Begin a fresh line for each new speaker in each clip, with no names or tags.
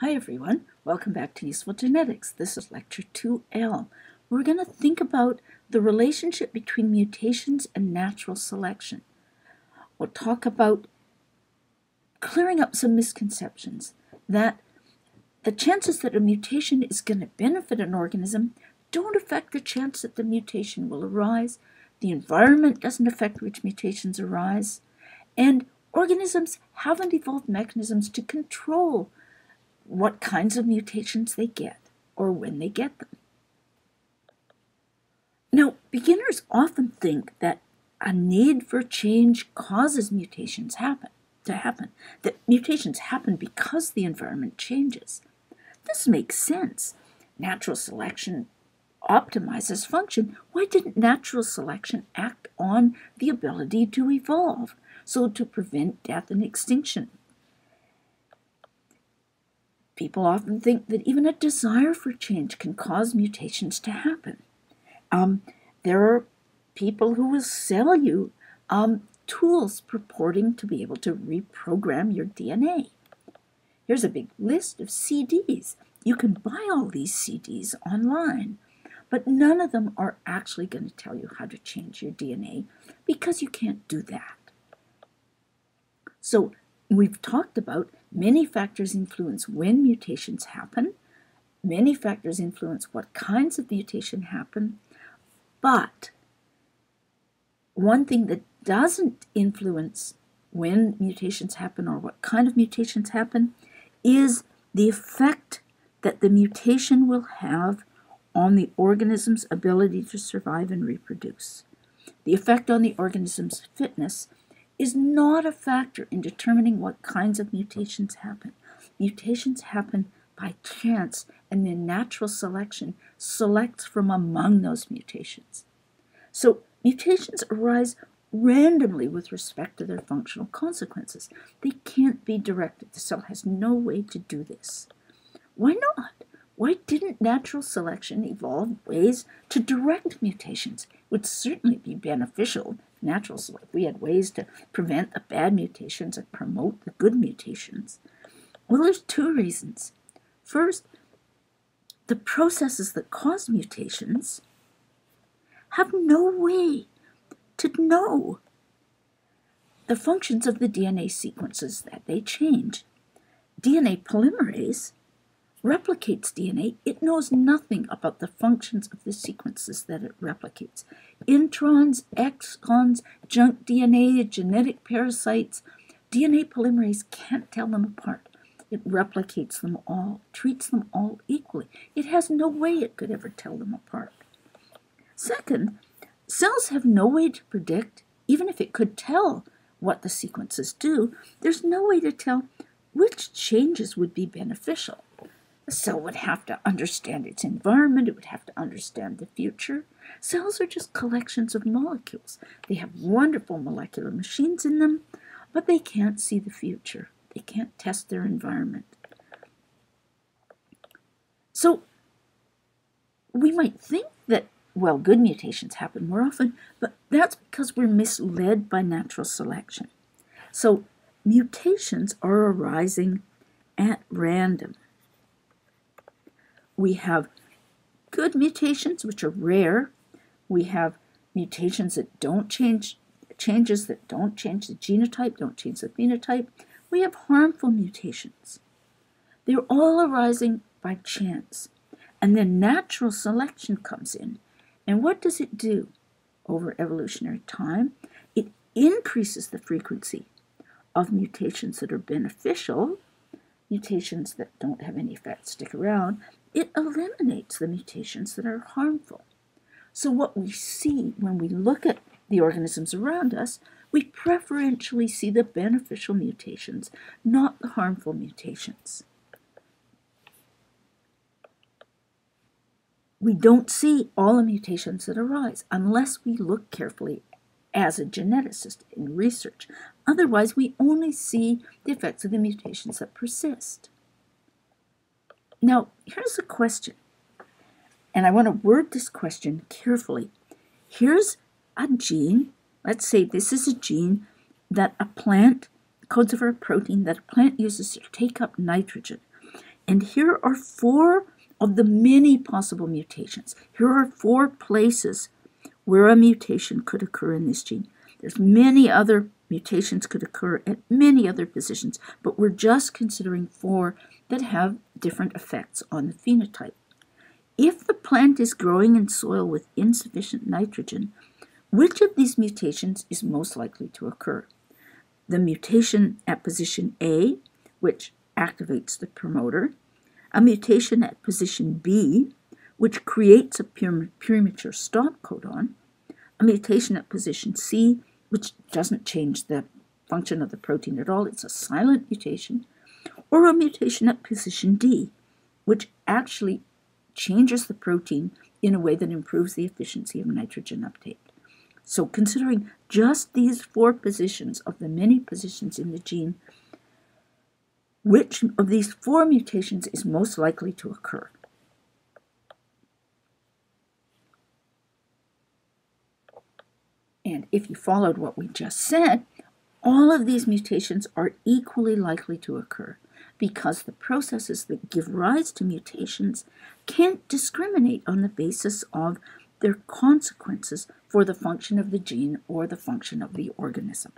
Hi everyone, welcome back to Useful Genetics. This is Lecture 2L. We're going to think about the relationship between mutations and natural selection. We'll talk about clearing up some misconceptions that the chances that a mutation is going to benefit an organism don't affect the chance that the mutation will arise. The environment doesn't affect which mutations arise. And organisms haven't evolved mechanisms to control what kinds of mutations they get or when they get them. Now, beginners often think that a need for change causes mutations happen to happen, that mutations happen because the environment changes. This makes sense. Natural selection optimizes function. Why didn't natural selection act on the ability to evolve, so to prevent death and extinction? People often think that even a desire for change can cause mutations to happen. Um, there are people who will sell you um, tools purporting to be able to reprogram your DNA. Here's a big list of CDs. You can buy all these CDs online, but none of them are actually going to tell you how to change your DNA because you can't do that. So we've talked about Many factors influence when mutations happen. Many factors influence what kinds of mutation happen. But one thing that doesn't influence when mutations happen or what kind of mutations happen is the effect that the mutation will have on the organism's ability to survive and reproduce. The effect on the organism's fitness is not a factor in determining what kinds of mutations happen. Mutations happen by chance, and then natural selection selects from among those mutations. So, mutations arise randomly with respect to their functional consequences. They can't be directed. The cell has no way to do this. Why not? Why didn't natural selection evolve ways to direct mutations? It would certainly be beneficial natural select. We had ways to prevent the bad mutations and promote the good mutations. Well, there's two reasons. First, the processes that cause mutations have no way to know the functions of the DNA sequences that they change. DNA polymerase replicates DNA, it knows nothing about the functions of the sequences that it replicates. Introns, exons, junk DNA, genetic parasites, DNA polymerase can't tell them apart. It replicates them all, treats them all equally. It has no way it could ever tell them apart. Second, cells have no way to predict, even if it could tell what the sequences do, there's no way to tell which changes would be beneficial. The cell would have to understand its environment, it would have to understand the future. Cells are just collections of molecules. They have wonderful molecular machines in them, but they can't see the future. They can't test their environment. So we might think that, well, good mutations happen more often, but that's because we're misled by natural selection. So mutations are arising at random we have good mutations, which are rare. We have mutations that don't change, changes that don't change the genotype, don't change the phenotype. We have harmful mutations. They're all arising by chance. And then natural selection comes in. And what does it do over evolutionary time? It increases the frequency of mutations that are beneficial, mutations that don't have any effect stick around, it eliminates the mutations that are harmful. So, what we see when we look at the organisms around us, we preferentially see the beneficial mutations, not the harmful mutations. We don't see all the mutations that arise unless we look carefully as a geneticist in research. Otherwise, we only see the effects of the mutations that persist. Now, here's a question, and I want to word this question carefully. Here's a gene, let's say this is a gene that a plant codes for a protein that a plant uses to take up nitrogen. And here are four of the many possible mutations. Here are four places where a mutation could occur in this gene. There's many other mutations could occur at many other positions, but we're just considering four that have different effects on the phenotype. If the plant is growing in soil with insufficient nitrogen, which of these mutations is most likely to occur? The mutation at position A, which activates the promoter, a mutation at position B, which creates a premature stop codon, a mutation at position C, which doesn't change the function of the protein at all, it's a silent mutation, or a mutation at position D, which actually changes the protein in a way that improves the efficiency of nitrogen uptake. So considering just these four positions of the many positions in the gene, which of these four mutations is most likely to occur? And if you followed what we just said, all of these mutations are equally likely to occur because the processes that give rise to mutations can't discriminate on the basis of their consequences for the function of the gene or the function of the organism.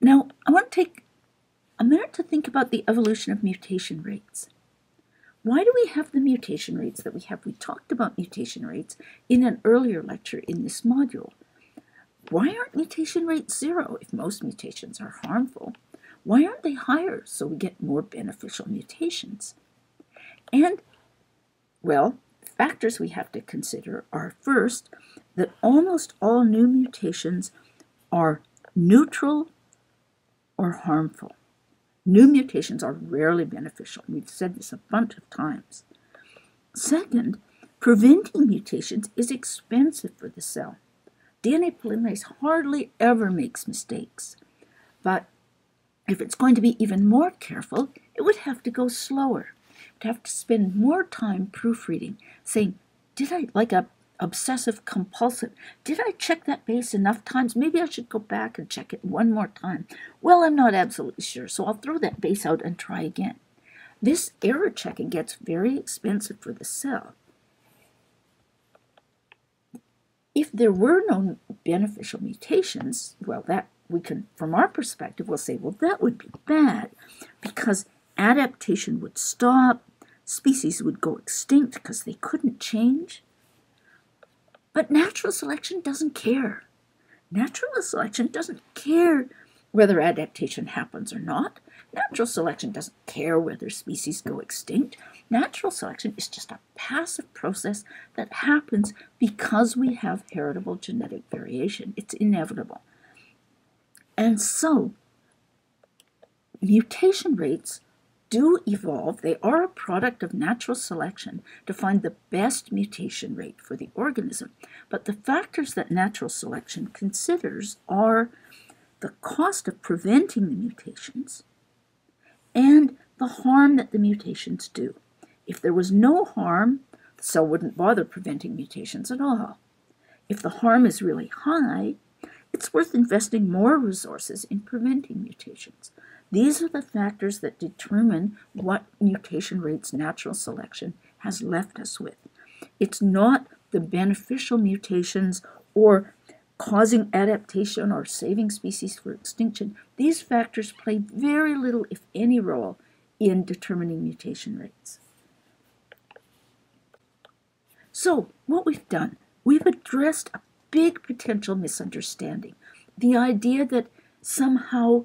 Now, I want to take a minute to think about the evolution of mutation rates. Why do we have the mutation rates that we have? We talked about mutation rates in an earlier lecture in this module. Why aren't mutation rates zero if most mutations are harmful? Why aren't they higher so we get more beneficial mutations? And, well, factors we have to consider are first, that almost all new mutations are neutral or harmful. New mutations are rarely beneficial. We've said this a bunch of times. Second, preventing mutations is expensive for the cell. DNA polymerase hardly ever makes mistakes. But if it's going to be even more careful, it would have to go slower. It would have to spend more time proofreading, saying, did I, like a obsessive compulsive. Did I check that base enough times? Maybe I should go back and check it one more time. Well, I'm not absolutely sure, so I'll throw that base out and try again. This error checking gets very expensive for the cell. If there were no beneficial mutations, well, that we can, from our perspective, we'll say, well, that would be bad because adaptation would stop, species would go extinct because they couldn't change. But natural selection doesn't care. Natural selection doesn't care whether adaptation happens or not. Natural selection doesn't care whether species go extinct. Natural selection is just a passive process that happens because we have heritable genetic variation. It's inevitable. And so, mutation rates do evolve, they are a product of natural selection to find the best mutation rate for the organism. But the factors that natural selection considers are the cost of preventing the mutations and the harm that the mutations do. If there was no harm, the cell wouldn't bother preventing mutations at all. If the harm is really high, it's worth investing more resources in preventing mutations. These are the factors that determine what mutation rates natural selection has left us with. It's not the beneficial mutations or causing adaptation or saving species for extinction. These factors play very little, if any, role in determining mutation rates. So, what we've done, we've addressed a big potential misunderstanding the idea that somehow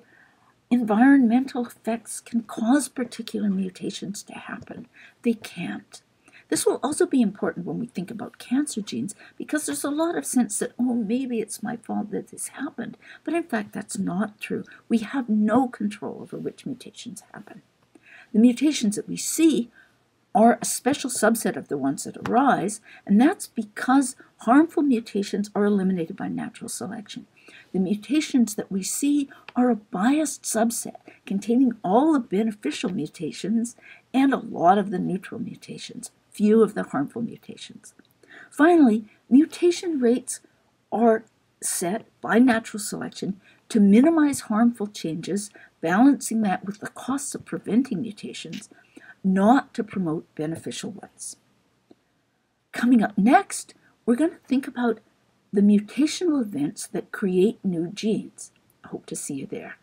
environmental effects can cause particular mutations to happen. They can't. This will also be important when we think about cancer genes because there's a lot of sense that, oh, maybe it's my fault that this happened. But in fact, that's not true. We have no control over which mutations happen. The mutations that we see are a special subset of the ones that arise, and that's because harmful mutations are eliminated by natural selection. The mutations that we see are a biased subset containing all the beneficial mutations and a lot of the neutral mutations, few of the harmful mutations. Finally, mutation rates are set by natural selection to minimize harmful changes, balancing that with the costs of preventing mutations, not to promote beneficial ones. Coming up next, we're going to think about the mutational events that create new genes. I hope to see you there.